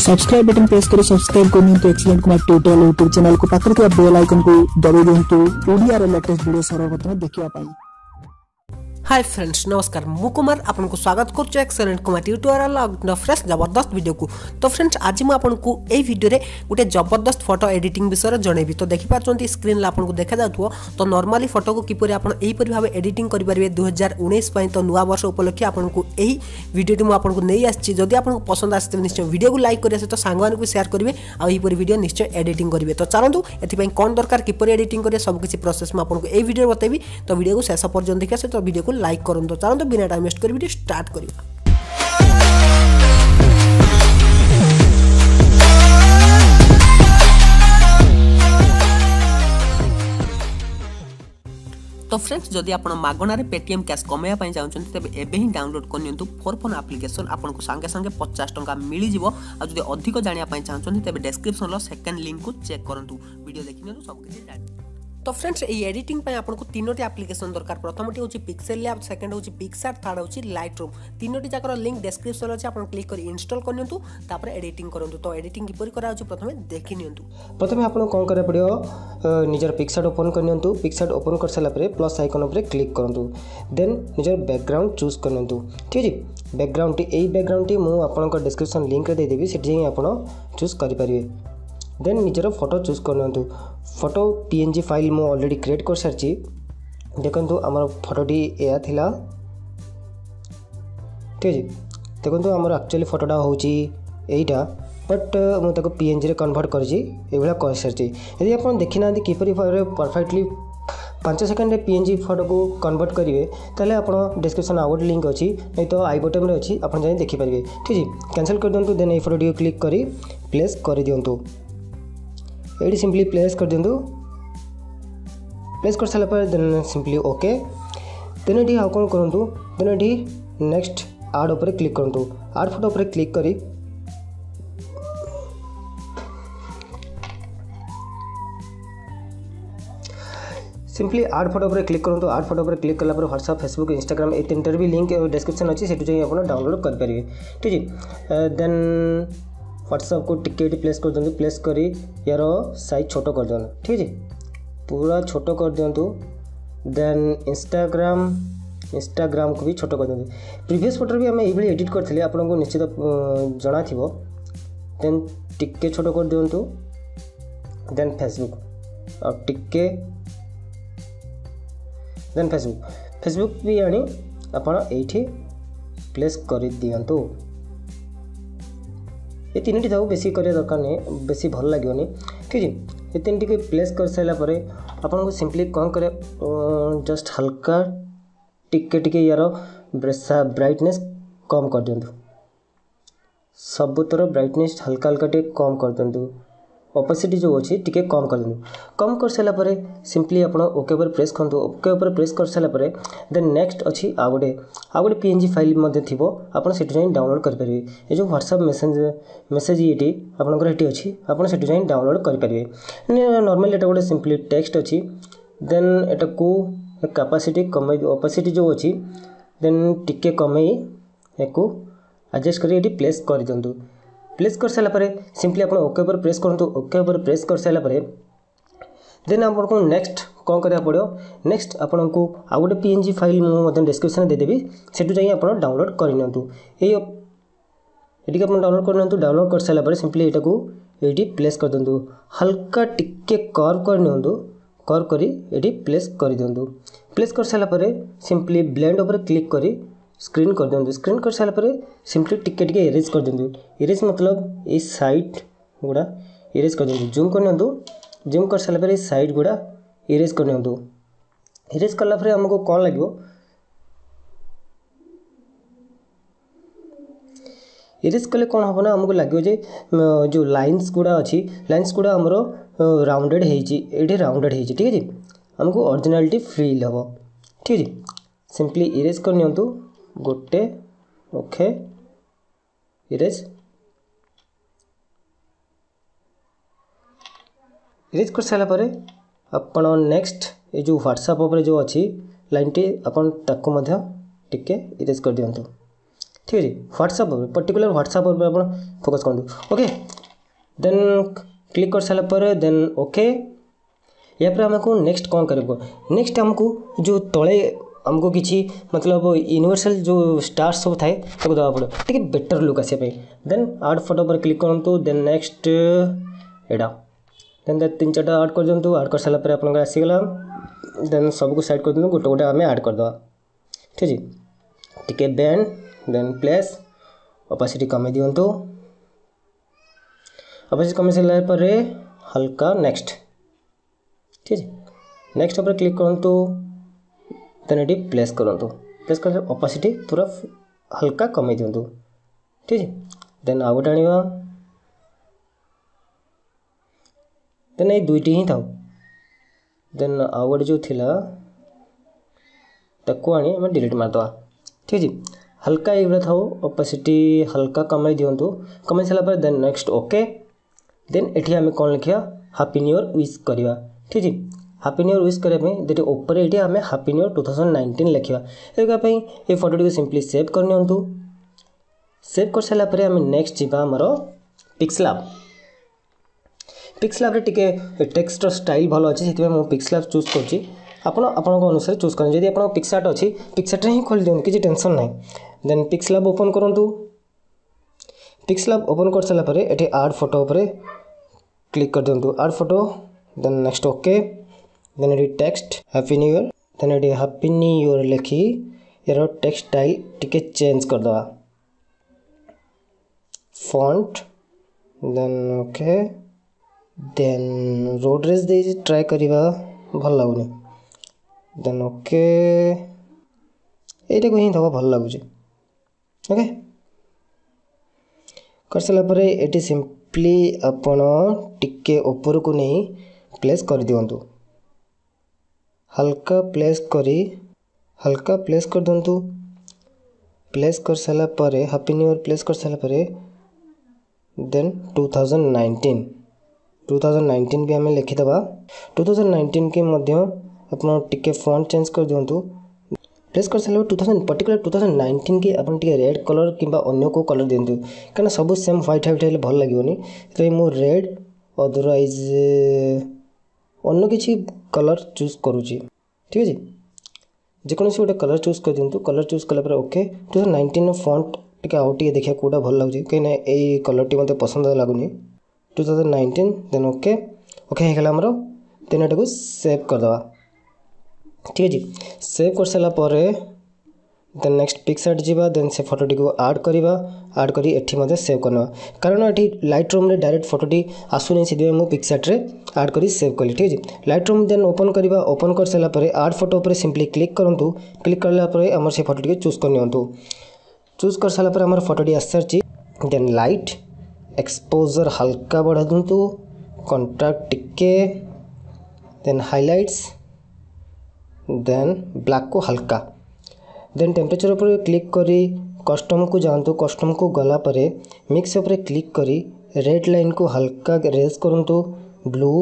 subscribe button press करो subscribe करने तो excellent Kumar total YouTube channel को पाकर बेल आइकन को दबाई दिंतु ओडिया लेटेस्ट भिड सर्वप्रथम देखा हाय फ्रेंड्स नमस्कार ମୁଁ କୁମାର ଆପଣଙ୍କୁ ସ୍ୱାଗତ କରୁଛୁ ଏକ୍ସଲେଣ୍ଟ କୁମାର ଟ୍ୟୁଟୋରିଆଲ ଆଉ ଫ୍ରେଶ୍ ଜବରଦସ୍ତ ଭିଡ଼ିଓକୁ ତ ଫ୍ରେଣ୍ଡସ୍ ଆଜି ମୁଁ ଆପଣଙ୍କୁ ଏହି ଭିଡ଼ିଓରେ ଗୋଟେ ଜବରଦସ୍ତ ଫଟୋ ଏଡ଼ିଟିଂ ବିଷୟରେ ଜଣେଇବି ତ ଦେଖିପାରୁଛନ୍ତି ସ୍କ୍ରିନ୍ରେ ଆପଣଙ୍କୁ ଦେଖାଯାଉଥିବ ତ ନର୍ମାଲି ଫଟୋକୁ କିପରି ଆପଣ ଏହିପରି ଭାବେ ଏଡ଼ିଟିଂ କରିପାରିବେ ଦୁଇହଜାର ଉଣେଇଶ ପାଇଁ ତ ନୂଆ ବର୍ଷ ଉପଲକ୍ଷେ ଆପଣଙ୍କୁ ଏହି ଭିଡ଼ିଓଟି ମୁଁ ଆପଣଙ୍କୁ ନେଇ ଆସିଛି ଯଦି ଆପଣଙ୍କୁ ପସନ୍ଦ ଆସିଥିଲେ ନିଶ୍ଚୟ ଭିଡ଼ିଓକୁ ଲାଇକ୍ କରିବା ସହିତ ସାଙ୍ଗମାନଙ୍କୁ ସେୟାର କରିବେ ଆଉ ଏହିପରି ଭିଡ଼ିଓ ନିଶ୍ଚୟ ଏଡ଼ିଟିଂ କରିବେ ତ ଚାଲନ୍ତୁ ଏଥିପାଇଁ କ'ଣ ଦରକାର କିପରି ଏଡ଼ିଟିଂ କରିବେ ସବୁକିଛି ପ୍ରୋସେସ୍ ମୁଁ ଆପଣଙ୍କୁ ଏହି ଭିଡ଼ିଓରେ ବତାଇବି ତ ଭିଡ଼ିଓକୁ ଶେଷ ପର୍ଯ୍ୟନ୍ତ ଦେଖିବା ସହିତ ଭିଡ଼ିଓକୁ ଲାଇକ୍ କରନ୍ତୁ ଚାଲନ୍ତୁ বিনা টাইম ওয়েস্ট করে ভিডিও স্টার্ট କରିବା তো ফ্রেন্ডস যদি আপনার মাগণার পেটিএম ক্যাশ কমাইয়া চাহুন তবে এবে হি ডাউনলোড করে নিউ ফোর ফোন আপ্লিকেসন আপনার সাংে সাংে পচাশ টাকা মিলে যাব আর যদি অধিক জাঁয়া চাহুন তবে ডেসক্রিপশন সেকেন্ড লিঙ্ক চেক করুন ভিডিও দেখি নিউ সবকিছু তো ফ্রেন্ডস এই এডিটিং পাই আপনার তিনোটি আপ্লিকেসন দরকার প্রথমটি হচ্ছে পিক্সেল ল্যাব সেকেন্ড হচ্ছে পিক্সার থার্ড হচ্ছে লাইট রুম তিনোটি যাকর লিঙ্ক ডেসক্রিপশন আছে আপনার ক্লিক করে ইনস্টল করে নিয়ন্তু তারপরে এডিটিং করন্তু তো এডিটিং কিপরি করা হচ্ছে প্রথমে দেখি নিয়ন্তু প্রথমে আপনার কম করা পড়িব নিজের পিক্সার্ট ওপেন করে নিয়ন্তু পিক্সার্ট ওপেন করে সারা পরে প্লস আইকন উপরে ক্লিক করন্তু দেন নিজের ব্যাকগ্রাউন্ড চুজ করে নিয়ন্তু ঠিক আছে ব্যাকগ্রাউন্ডটি এই ব্যাকগ্রাউন্ডটি মু আপনার ডেসক্রিপশন লিঙ্করে দিয়ে দেবি সেটি যাই আপনার চুজ করে ଦେନ୍ ନିଜର ଫଟୋ ଚୁଜ୍ କରିନିଅନ୍ତୁ photo P N G file ମୁଁ ଅଲରେଡ଼ି କ୍ରିଏଟ୍ କରିସାରିଛି ଦେଖନ୍ତୁ ଆମର ଫଟୋଟି ଏହା ଥିଲା ଠିକ୍ ଅଛି ଦେଖନ୍ତୁ ଆମର ଆକ୍ଚୁଆଲି ଫଟୋଟା ହେଉଛି ଏଇଟା ବଟ୍ ମୁଁ ତାକୁ ପି ଏନ୍ ଜିରେ କନଭର୍ଟ କରିଛି ଏଇଭଳିଆ କରିସାରିଛି ଯଦି ଆପଣ ଦେଖିନାହାନ୍ତି କିପରି ଭାବରେ ପରଫେକ୍ଟଲି ପାଞ୍ଚ ସେକେଣ୍ଡରେ ପି ଏନ୍ ଜି ଫଟୋକୁ କନଭର୍ଟ କରିବେ ତାହେଲେ ଆପଣ ଡିସ୍କ୍ରିପ୍ସନ୍ ଆଉ ଗୋଟେ ଲିଙ୍କ୍ ଅଛି ନାଇଁ ତ ଆଇ ବଟମ୍ରେ ଅଛି ଆପଣ ଯାଇ ଦେଖିପାରିବେ ଠିକ୍ ଅଛି କ୍ୟାନସଲ୍ କରିଦିଅନ୍ତୁ ଦେନ୍ ଏଇ ଫଟୋଟିକୁ କ୍ଲିକ୍ କରି ପ୍ଲେସ୍ କରିଦିଅନ୍ତୁ प्लेस कर ಪ್ಲೇಸ್ प्लेस कर ಕೊಡ್ಸಲ್ಲ देन सिंपली ओके देन ये आउ कौन करूँ देन ये नेक्स्ट ଆଡ଼ उपर क्लिक करूँ ଆଡ଼ फोटो उपर क्लिक कर सिंपली आर्ट फोटो पर क्लिक करूँ आर्ट फोटो पर क्लिक कला पर ह्वाट्सअप फेसबुक इंस्टाग्राम ये तीन भी लिंक डिस्क्रिप्सन अच्छे से डाउनलोड करेंगे ठीक है देन व्हाट्सअप को टिके प्लेस कर दिखाँ प्लेस कर यार सैज छोट कर दिखाँ ठीक है पूरा छोट कर दिंतु देन इनस्टाग्राम इनस्टाग्राम को भी छोट कर दिखाते प्रिवियस फोटो भी आम ये एडिट करी आपन निश्चित जना थ देन टिके छोट कर दिंतु देन फेसबुक और टिके देन फेसबुक फेसबुक भी आनी आपड़ प्लेस कर दिंतु ଏ ତିନିଟି ଯାଉ ବେଶୀ କରିବା ଦରକାର ନାହିଁ ବେଶୀ ଭଲ ଲାଗିବନି ଠିକ୍ ଅଛି ଏ ତିନିଟିକୁ ପ୍ଲେସ୍ କରିସାରିଲା ପରେ ଆପଣଙ୍କୁ ସିମ୍ପଲି କ'ଣ କରିବା ଜଷ୍ଟ ହାଲକା ଟିକେ ଟିକେ ୟାର ବ୍ରାଇଟନେସ୍ କମ୍ କରିଦିଅନ୍ତୁ ସବୁଥର ବ୍ରାଇଟନେସ୍ ହାଲକା ହାଲକା ଟିକେ କମ୍ କରିଦିଅନ୍ତୁ ଅପୋସିଟ୍ ଯେଉଁ ଅଛି ଟିକିଏ କମ୍ କରିଦିଅନ୍ତୁ କମ୍ କରିସାରିଲା ପରେ ସିମ୍ପଲି ଆପଣ ଓକେ ଉପରେ ପ୍ରେସ୍ କରନ୍ତୁ ଓକେ ଉପରେ ପ୍ରେସ୍ କରିସାରିଲା ପରେ ଦେନ୍ ନେକ୍ସଟ୍ ଅଛି ଆଉ ଗୋଟେ ଆଉ ଗୋଟେ ପି ଏନ୍ ଜି ଫାଇଲ୍ ମଧ୍ୟ ଥିବ ଆପଣ ସେଠୁ ଯାଇ ଡାଉନଲୋଡ଼୍ କରିପାରିବେ ଏ ଯେଉଁ ହ୍ୱାଟ୍ସଆପ୍ ମେସେଞ୍ଜ ମେସେଜ୍ ଇଏଟି ଆପଣଙ୍କର ଏଠି ଅଛି ଆପଣ ସେଠୁ ଯାଇ ଡାଉନଲୋଡ଼୍ କରିପାରିବେ ନର୍ମାଲି ଏଇଟା ଗୋଟେ ସିମ୍ପଲି ଟେକ୍ସଟ୍ ଅଛି ଦେନ୍ ଏଟାକୁ କାପାସିଟି କମେଇ ଅପୋସିଟ୍ ଯେଉଁ ଅଛି ଦେନ୍ ଟିକେ କମେଇ ଏହାକୁ ଆଡ଼ଜଷ୍ଟ କରି ଏଠି ପ୍ଲେସ୍ କରିଦିଅନ୍ତୁ प्लेस कर सारापर सिंपली आप ओके प्रेस करूँ ओके प्रेस कर सारापर देन आपको नेक्स्ट कौन करा पड़ो नेक्स्ट आपको आ गए पी एन जी फाइल मुझे डिस्क्रिपन देदेवि से आप डाउनलोड करनी डाउनलोड कर डाउनलोड कर सारापर सिंपली यहाँ को ये प्लेस कर दिंतु हाल्का टिके कर्व कर कर्व कर प्लेस कर दिंतु प्लेस कर सारापर सिंपली ब्लेंड उपर क्लिक करी स्क्रीन कर दिंतु स्क्रीन कर सारापुर सिंपली टिके टे एरेज कर दिंतु एरेज मतलब ये सैट गुड़ा एरेज कर दिंतु जूम कर जूम कर सारापुर सैट गुड़ा एरेज कर एरेज कलापुर आमको कौन लगे एरेज कले कौन हम ना आमको लगे जो जो लाइन्स गुड़ा अच्छी लाइन्स गुड़ा आमर राउंडेड होटे राउंडेड हो ठीक है आमको अरिजिनाल फिल हे ठीक है सिंपली इरेज कर गोटे ओके इरेज इरेज कर सारापर आप नेक्स्ट ये जो ह्वाट्सअप जो अच्छी लाइन टी आपे इरेज कर दिंतु ठीक है ह्वाट्सअप पर्टिकुला ह्वाट्सअप फोकस करूँ ओके देन क्लिक कर सारापर देन ओके यापर आमको नेक्स्ट कौन कर नेक्स्ट आमको जो तले आमको कि मतलब यूनिवर्सल जो स्टार्स सब थाए तो दवा पड़ो टे बेटर लुक आसपे देन आर्ट फटो पर क्लिक करूँ देन नेक्स्ट एटा देन तीन चार आड कर दिखाँ आर्ट कर सारा आप आसगला देन सब कुछ सैड कर दिखाँ गोटे गोटे आम आड करदे ठीक है टी बैंड देन प्लेस अपासीटी कमे दिंतु अपासी कमे सारापर हल्का नेक्स्ट ठीक है नेक्स्ट उपर क्लिक करूँ तेनाली प्लेस करूँ प्लेस कर अपोसीट पूरा हल्का कमे दिं ठीक देन आउ गोटे आने दुईट ही था देन आउ गोटे जो थी आनी आम डिलीट मारद ठीक है हल्का ये था अपोसीट हल्का कमे दिं कमे सारापर देन ओके देन ये आम कौन लिखा हापी न्यूअर उ ठीक है ହାପି ନ୍ୟୁ ଇୟର୍ ୱିଶ୍ କରିବା ପାଇଁ ଦୁଇଟି ଉପରେ ଏଇଠି ଆମେ happy new year two thousand nineteen ଲେଖିବା ଲେଖିବା ପାଇଁ ଏ ଫଟୋଟିକୁ ସିମ୍ପଲି ସେଭ୍ କରିନିଅନ୍ତୁ ସେଭ୍ କରିସାରିଲା ପରେ ଆମେ ନେକ୍ସଟ ଯିବା ଆମର ପିକ୍ସଲାପ୍ ପିକ୍ସଲାପ୍ରେ ଟିକେ ଟେକ୍ସଟର ଷ୍ଟାଇଲ୍ ଭଲ ଅଛି ସେଥିପାଇଁ ମୁଁ ପିକ୍ସଲାପ୍ ଚୁଜ୍ କରୁଛି ଆପଣ ଆପଣଙ୍କ ଅନୁସାରେ ଚୁଜ୍ କରନ୍ତୁ ଯଦି ଆପଣଙ୍କ ପିକ୍ସାର୍ଟ ଅଛି ପିକ୍ସାର୍ଟରେ ହିଁ ଖୋଲି ଦିଅନ୍ତୁ କିଛି ଟେନସନ୍ ନାହିଁ ଦେନ୍ ପିକ୍ସଲାପ୍ ଓପନ୍ କରନ୍ତୁ ପିକ୍ସଲାପ୍ ଓପନ୍ କରିସାରିଲା ପରେ ଏଠି ଆଡ଼୍ ଫଟୋ ଉପରେ କ୍ଲିକ୍ କରିଦିଅନ୍ତୁ add photo then next okay then edit text happy new year then edit happy new year लिखी यार टेक्स्ट टाइल टिके चेंज कर दवा फॉन्ट देन ओके देन रोड रेस देइछि ट्राई करिवा ଭଲ ଲାଗୁନି ଦେନ୍ ଓକେ ଏଇଟାକୁ ହିଁ ଦେବ ଭଲ ଲାଗୁଛି ଓକେ କରିସାରିଲା ପରେ ଏଠି ସିମ୍ପଲି ଆପଣ ଟିକେ ଉପରକୁ ନେଇ ପ୍ଲେସ୍ କରିଦିଅନ୍ତୁ हल्का प्लेस कर हल्का प्लेस कर दंतु प्लेस कर सला परे हैप्पी न्यू ईयर प्लेस कर सला नाइंटीन टू 2019 2019 भी आम हमें टू देबा 2019 के मैं अपन टिके फॉन्ट चेंज कर दंतु प्लेस कर सला 2000 पर्टिकुलर 2019 के अपन टिके रेड कलर किबा अन्य को कलर दंतु कने सब सेम व्हाइट व्हाइट हेल्ले भल लगे तो मुझे रेड अदरवाइज অন্য କିଛି କଲର୍ ଚୁଜ୍ କରୁଛି ଠିକ୍ ଅଛି ଯେକୌଣସି ଗୋଟେ କଲର୍ ଚୁଜ୍ କରିଦିଅନ୍ତୁ କଲର୍ ଚୁଜ୍ କଲା ପରେ ଓକେ ଟୁ ଥାଉଜେଣ୍ଡ ନାଇଣ୍ଟିନ୍ର ଫଣ୍ଟ୍ ଟିକେ ଆଉ ଟିକେ ଦେଖିବା କେଉଁଟା ଭଲ ଲାଗୁଛି କାହିଁକିନା ଏଇ କଲର୍ଟି ମୋତେ ପସନ୍ଦ ଲାଗୁନି two thousand nineteen then okay okay ହେଇଗଲା ଆମର ଦେନ୍ ଏଟାକୁ ସେଭ୍ କରିଦେବା ଠିକ୍ ଅଛି ସେଭ୍ କରିସାରିଲା ପରେ ଦେନ୍ ନେକ୍ସଟ୍ ପିକ୍ସଆର୍ଟ ଯିବା ଦେନ୍ ସେ ଫଟୋଟିକୁ ଆଡ଼୍ କରିବା ଆଡ଼୍ କରି ଏଠି ମଧ୍ୟ ସେଭ୍ କରିନେବା କାରଣ ଏଠି ଲାଇଟ୍ ରୁମ୍ରେ ଡାଇରେକ୍ଟ ଫଟୋଟି ଆସୁନି ସେଥିପାଇଁ ମୁଁ ପିକ୍ସଆର୍ଟରେ ଆଡ଼୍ କରି ସେଭ୍ କଲି ଠିକ୍ ଅଛି ଲାଇଟ୍ ରୁମ୍ ଦେନ୍ ଓପନ୍ କରିବା ଓପନ୍ କରିସାରିଲା ପରେ ଆଡ଼୍ ଫଟୋ ଉପରେ ସିମ୍ପଲି କ୍ଲିକ୍ କରନ୍ତୁ କ୍ଲିକ୍ କଲା ପରେ ଆମର ସେ ଫଟୋଟିକୁ ଚୁଜ୍ କରିନିଅନ୍ତୁ ଚୁଜ୍ କରିସାରିଲା ପରେ ଆମର ଫଟୋଟି ଆସିସାରିଛି ଦେନ୍ ଲାଇଟ୍ ଏକ୍ସପୋଜର୍ ହାଲକା ବଢ଼ା ଦିଅନ୍ତୁ କଣ୍ଟ୍ରାକ୍ଟ ଟିକେ ଦେନ୍ ହାଇଲାଇଟ୍ସ ଦେନ୍ ବ୍ଲାକ୍କୁ ହାଲକା ଦେନ୍ ଟେମ୍ପରେଚର୍ ଉପରେ କ୍ଲିକ୍ କରି କଷ୍ଟମ୍କୁ ଯାଆନ୍ତୁ କଷ୍ଟମ୍କୁ ଗଲାପରେ ମିକ୍ସ ଉପରେ କ୍ଲିକ୍ କରି ରେଡ଼୍ ଲାଇନ୍କୁ ହାଲକା ରେଜ୍ କରନ୍ତୁ ବ୍ଲୁ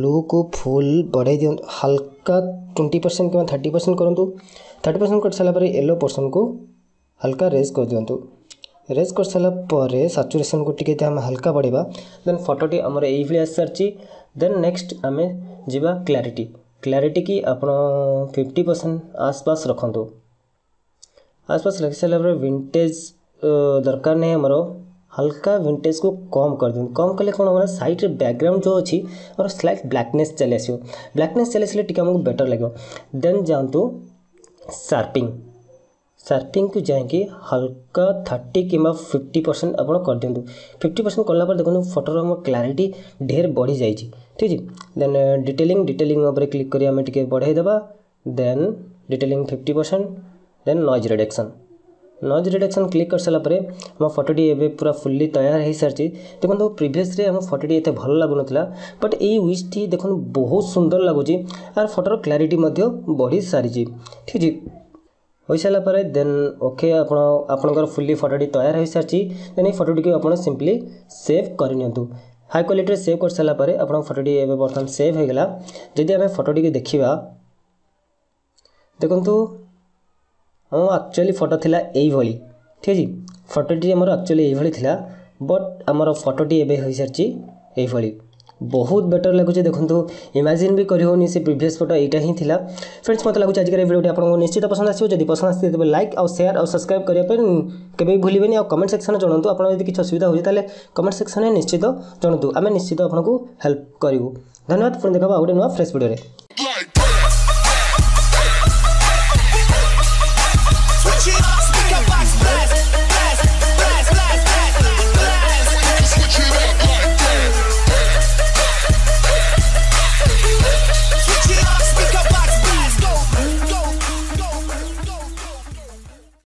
ବ୍ଲୁକୁ ଫୁଲ୍ ବଢ଼େଇ ଦିଅନ୍ତୁ ହାଲକା ଟ୍ୱେଣ୍ଟି ପରସେଣ୍ଟ କିମ୍ବା ଥାର୍ଟି ପରସେଣ୍ଟ କରନ୍ତୁ ଥାର୍ଟି ପରସେଣ୍ଟ କରିସାରିଲା ପରେ ୟେଲୋ ପୋର୍ସନ୍କୁ ହାଲକା ରେଜ୍ କରିଦିଅନ୍ତୁ ରେଜ୍ କରିସାରିଲା ପରେ ସାଚୁରେସନ୍କୁ ଟିକେ ଆମେ ହାଲକା ବଢ଼େଇବା ଦେନ୍ ଫଟୋଟି ଆମର ଏଇଭଳି ଆସିସାରିଛି ଦେନ୍ ନେକ୍ସଟ୍ ଆମେ ଯିବା କ୍ଲାରିଟି କ୍ଲାରିଟିକି ଆପଣ ଫିଫ୍ଟି ପରସେଣ୍ଟ ଆସପାସ ରଖନ୍ତୁ ଆସପାସ ରଖିସାରିଲା ପରେ ଭିଣ୍ଟେଜ୍ ଦରକାର ନାହିଁ ଆମର ହାଲକା ଭିଣ୍ଟେଜ୍କୁ କମ୍ କରିଦିଅନ୍ତୁ କମ୍ କଲେ କ'ଣ ହେବ ସାଇଡ଼୍ରେ ବ୍ୟାକ୍ଗ୍ରାଉଣ୍ଡ ଯେଉଁ ଅଛି ଆମର ସ୍ଲାଇଟ୍ ବ୍ଲାକ୍ନେସ୍ ଚାଲି ଆସିବ ବ୍ଲାକ୍ନେସ୍ ଚାଲି ଆସିଲେ ଟିକିଏ ଆମକୁ ବେଟର୍ ଲାଗିବ ଦେନ୍ ଯାଆନ୍ତୁ ସାର୍ପିଂ ସର୍ଫିଂକୁ ଯାଇକି ହାଲକା ଥାର୍ଟି କିମ୍ବା ଫିଫ୍ଟି ପରସେଣ୍ଟ ଆପଣ କରିଦିଅନ୍ତୁ ଫିଫ୍ଟି ପରସେଣ୍ଟ କଲା ପରେ ଦେଖନ୍ତୁ ଫଟୋର ଆମ କ୍ଲାରିଟି ଢେର ବଢ଼ିଯାଇଛି ଠିକ୍ ଅଛି ଦେନ୍ ଡିଟେଲିଂ ଡିଟେଲିଂ ଉପରେ କ୍ଲିକ୍ କରି ଆମେ ଟିକେ ବଢ଼େଇଦେବା then detailing fifty percent then noise reduction noise reduction click କରିସାରିଲା ପରେ ଆମ ଫଟୋଟି ଏବେ ପୁରା ଫୁଲ୍ଲି ତୟାର ହୋଇସାରିଛି ଦେଖନ୍ତୁ ପ୍ରିଭିୟସ୍ରେ ଆମ ଫଟୋଟି ଏତେ ଭଲ ଲାଗୁନଥିଲା ବଟ୍ ଏଇ ୱିଚ୍ଟି ଦେଖନ୍ତୁ ବହୁତ ସୁନ୍ଦର ଲାଗୁଛି ଆର୍ ଫଟୋର କ୍ଲାରିଟି ମଧ୍ୟ ବଢ଼ିସାରିଛି ଠିକ୍ ଅଛି ହୋଇସାରିଲା ପରେ ଦେନ୍ ଓକେ ଆପଣ ଆପଣଙ୍କର ଫୁଲି ଫଟୋଟି ତୟାର ହୋଇସାରିଛି ଦେନ୍ ଏଇ ଫଟୋଟିକୁ ଆପଣ ସିମ୍ପଲି ସେଭ୍ କରିନିଅନ୍ତୁ ହାଇ କ୍ୱାଲିଟିରେ ସେଭ୍ କରିସାରିଲା ପରେ ଆପଣଙ୍କ ଫଟୋଟି ଏବେ ବର୍ତ୍ତମାନ ସେଭ୍ ହୋଇଗଲା ଯଦି ଆମେ ଫଟୋଟିକୁ ଦେଖିବା ଦେଖନ୍ତୁ ଆମ ଆକ୍ଚୁଆଲି ଫଟୋ ଥିଲା ଏଇଭଳି ଠିକ୍ ଅଛି ଫଟୋଟି ଆମର ଆକ୍ଚୁଆଲି ଏଇଭଳି ଥିଲା ବଟ୍ ଆମର ଫଟୋଟି ଏବେ ହୋଇସାରିଛି ଏଇଭଳି ବହୁତ ବେଟର୍ ଲାଗୁଛି ଦେଖନ୍ତୁ ଇମାଜିନ୍ ବି କରିହେଉନି ସେ ପ୍ରିଭିୟସ୍ ଫଟୋ ଏଇଟା ହିଁ ଥିଲା ଫ୍ରେଣ୍ଡସ୍ ମୋତେ ଲାଗୁଛି ଆଜିକାର ଭିଡ଼ିଓଟି ଆପଣଙ୍କୁ ନିଶ୍ଚିତ ପସନ୍ଦ ଆସିବ ଯଦି ପସନ୍ଦ ଆସିବ ତେବେ ଲାଇକ୍ ଆଉ ସେୟାର ଆଉ ସବସ୍କ୍ରାଇବ୍ କରିବା ପାଇଁ କେବେ ବି ଭୁଲିବେନି ଆଉ କମେଣ୍ଟ ସେକ୍ସନ୍ରେ ଜଣାନ୍ତୁ ଆପଣ ଯଦି କିଛି ଅସୁବିଧା ହେଉଛି ତାହେଲେ କମେଣ୍ଟ ସେକ୍ସନ୍ରେ ନିଶ୍ଚିତ ଜଣାନ୍ତୁ ଆମେ ନିଶ୍ଚିତ ଆପଣଙ୍କୁ ହେଲ୍ପ କରିବୁ ଧନ୍ୟବାଦ ପୁଣି ଦେଖାବା ଆଉ ଗୋଟେ ନୂଆ ଫ୍ରେଶ୍ ଭିଡ଼ିଓରେ